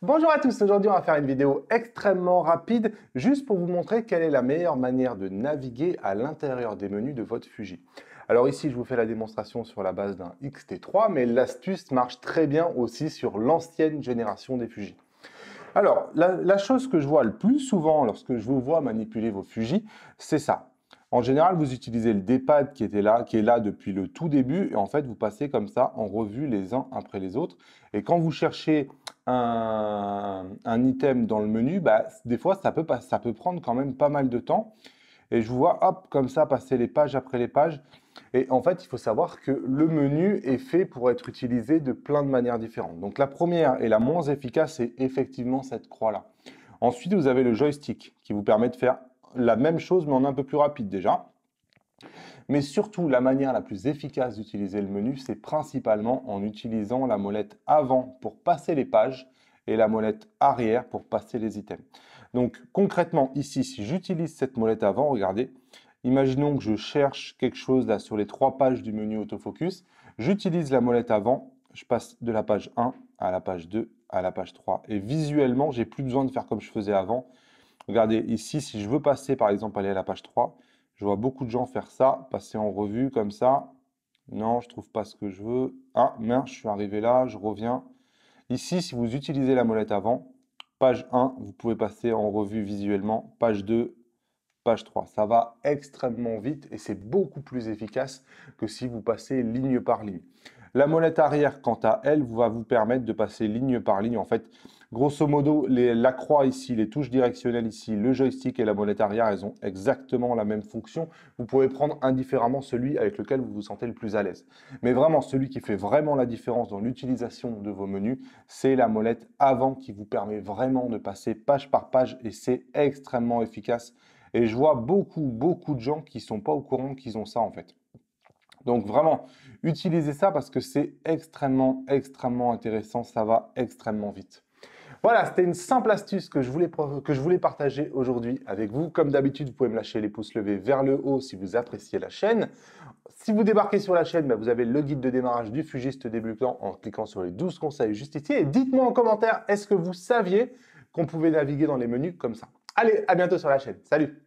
Bonjour à tous, aujourd'hui on va faire une vidéo extrêmement rapide juste pour vous montrer quelle est la meilleure manière de naviguer à l'intérieur des menus de votre Fuji. Alors ici je vous fais la démonstration sur la base d'un XT3 mais l'astuce marche très bien aussi sur l'ancienne génération des Fuji. Alors la, chose que je vois le plus souvent lorsque je vous vois manipuler vos Fuji, c'est ça. En général, vous utilisez le D-pad qui était là, qui est là depuis le tout début, et en fait, vous passez comme ça en revue les uns après les autres. Et quand vous cherchez un, item dans le menu, bah, des fois, ça peut, ça peut prendre quand même pas mal de temps. Et je vois, hop, comme ça, passer les pages après les pages. Et en fait, il faut savoir que le menu est fait pour être utilisé de plein de manières différentes. Donc la première et la moins efficace, c'est effectivement cette croix-là. Ensuite, vous avez le joystick qui vous permet de faire la même chose, mais en un peu plus rapide déjà. Mais surtout, la manière la plus efficace d'utiliser le menu, c'est principalement en utilisant la molette avant pour passer les pages et la molette arrière pour passer les items. Donc concrètement, ici, si j'utilise cette molette avant, regardez, imaginons que je cherche quelque chose là sur les trois pages du menu autofocus, j'utilise la molette avant, je passe de la page 1 à la page 2 à la page 3. Et visuellement, j'ai plus besoin de faire comme je faisais avant. Regardez ici, si je veux passer par exemple aller à la page 3, je vois beaucoup de gens faire ça, passer en revue comme ça. Non, je trouve pas ce que je veux. Ah, mince, je suis arrivé là, je reviens. Ici, si vous utilisez la molette avant, page 1, vous pouvez passer en revue visuellement. Page 2, page 3. Ça va extrêmement vite et c'est beaucoup plus efficace que si vous passez ligne par ligne. La molette arrière, quant à elle, va vous permettre de passer ligne par ligne. En fait, grosso modo, la croix ici, les touches directionnelles ici, le joystick et la molette arrière, elles ont exactement la même fonction. Vous pouvez prendre indifféremment celui avec lequel vous vous sentez le plus à l'aise. Mais vraiment, celui qui fait vraiment la différence dans l'utilisation de vos menus, c'est la molette avant qui vous permet vraiment de passer page par page et c'est extrêmement efficace. Et je vois beaucoup, beaucoup de gens qui ne sont pas au courant qu'ils ont ça en fait. Donc vraiment, utilisez ça parce que c'est extrêmement, extrêmement intéressant. Ça va extrêmement vite. Voilà, c'était une simple astuce que je voulais, partager aujourd'hui avec vous. Comme d'habitude, vous pouvez me lâcher les pouces levés vers le haut si vous appréciez la chaîne. Si vous débarquez sur la chaîne, bah, vous avez le guide de démarrage du fugiste débutant en cliquant sur les 12 conseils juste ici. Et dites-moi en commentaire, est-ce que vous saviez qu'on pouvait naviguer dans les menus comme ça? Allez, à bientôt sur la chaîne. Salut